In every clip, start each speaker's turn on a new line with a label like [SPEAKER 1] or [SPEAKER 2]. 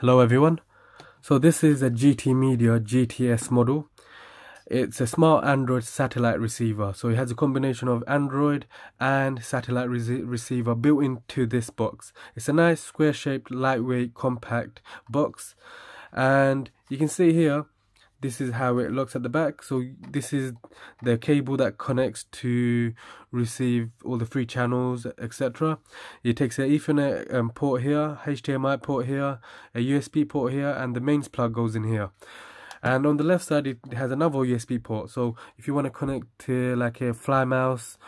[SPEAKER 1] Hello everyone. So this is a GT Media GTS model. It's a smart Android satellite receiver. So it has a combination of Android and satellite re receiver built into this box. It's a nice square shaped, lightweight, compact box. And you can see here this is how it looks at the back. So this is the cable that connects to receive all the free channels etc it takes an ethernet um, port here hdmi port here a usb port here and the mains plug goes in here. And on the left side it has another usb port. So if you want to connect to like a fly mouse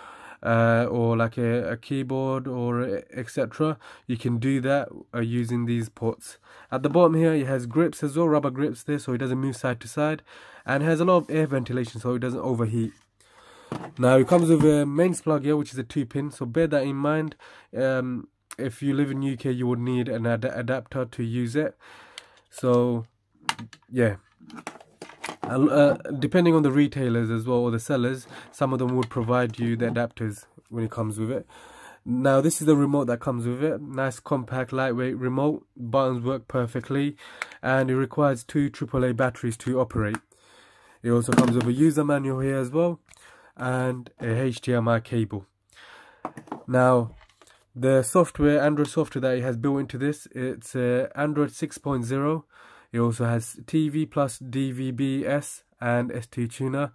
[SPEAKER 1] uh, or like a, a keyboard or etc you can do that uh, using these ports. At the bottom here it has grips as well rubber grips there so it doesn't move side to side and has a lot of air ventilation so it doesn't overheat. Now it comes with a mains plug here which is a two pin so bear that in mind. Um, if you live in UK you would need an ad adapter to use it. So yeah uh, depending on the retailers as well or the sellers some of them would provide you the adapters when it comes with it. Now this is the remote that comes with it. Nice compact lightweight remote buttons work perfectly and it requires two AAA batteries to operate. It also comes with a user manual here as well and a HDMI cable. Now the software android software that it has built into this it's uh, android 6.0 it also has TV plus DVB-S and S2 tuner.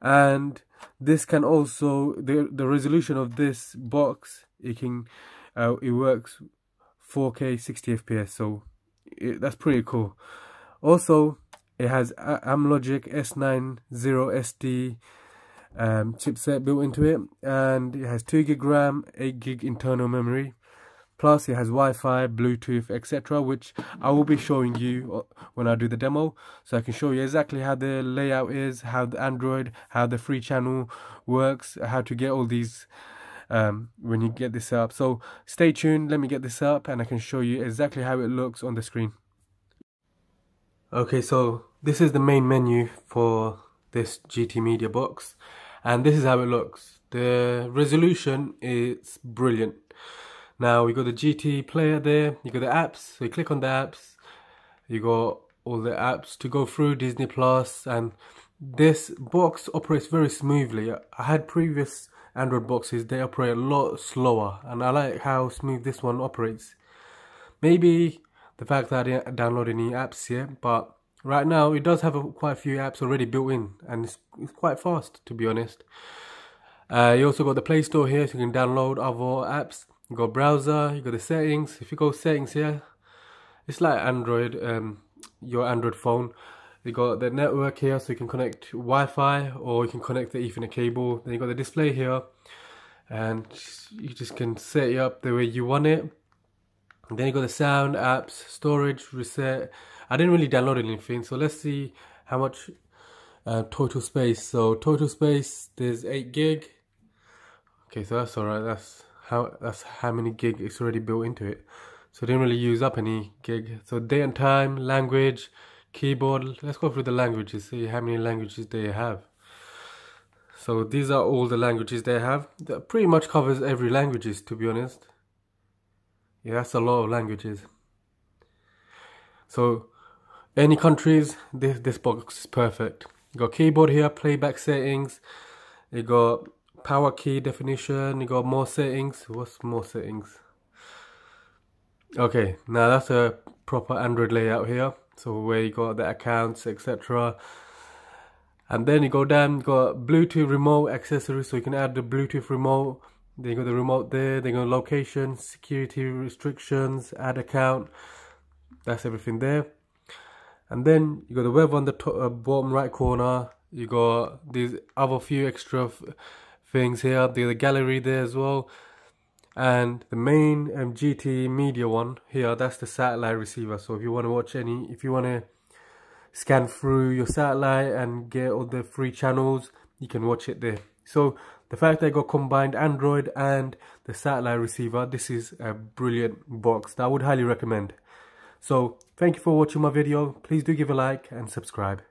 [SPEAKER 1] And this can also the the resolution of this box it can uh, it works 4K 60 FPS so it, that's pretty cool. Also it has Amlogic S90 SD um, chipset built into it and it has 2 gig RAM 8 gig internal memory Plus it has Wi-Fi, Bluetooth, etc. which I will be showing you uh, when I do the demo. So I can show you exactly how the layout is, how the Android, how the free channel works, how to get all these um, when you get this up. So stay tuned, let me get this up and I can show you exactly how it looks on the screen. Okay, so this is the main menu for this GT Media box and this is how it looks. The resolution is brilliant. Now we got the GT player there, you got the apps, so you click on the apps, you got all the apps to go through, Disney Plus, and this box operates very smoothly. I had previous Android boxes, they operate a lot slower, and I like how smooth this one operates. Maybe the fact that I didn't download any apps yet, but right now it does have a, quite a few apps already built in, and it's, it's quite fast to be honest. Uh, you also got the Play Store here, so you can download other apps you got browser, you got the settings. If you go settings here, it's like Android, um, your Android phone. You got the network here, so you can connect Wi-Fi or you can connect the Ethernet cable. Then you got the display here, and you just can set it up the way you want it. And then you got the sound, apps, storage, reset. I didn't really download anything, so let's see how much uh, total space. So total space, there's 8 gig. Okay, so that's alright. That's how that's how many gig is already built into it. So didn't really use up any gig. So date and time language keyboard let's go through the languages see how many languages they have. So these are all the languages they have. That pretty much covers every languages to be honest. Yeah that's a lot of languages. So any countries this this box is perfect. You got keyboard here playback settings. You got power key definition you got more settings. What's more settings? Okay now that's a proper android layout here. So where you got the accounts etc and then you go down you got bluetooth remote accessories. So you can add the bluetooth remote. Then you got the remote there. Then you got location security restrictions add account. That's everything there. And then you got the web on the top, uh, bottom right corner. You got these other few extra things here. The, the gallery there as well. And the main um, GT media one here, that's the satellite receiver. So if you want to watch any, if you want to scan through your satellite and get all the free channels, you can watch it there. So the fact they got combined Android and the satellite receiver, this is a brilliant box that I would highly recommend. So thank you for watching my video. Please do give a like and subscribe.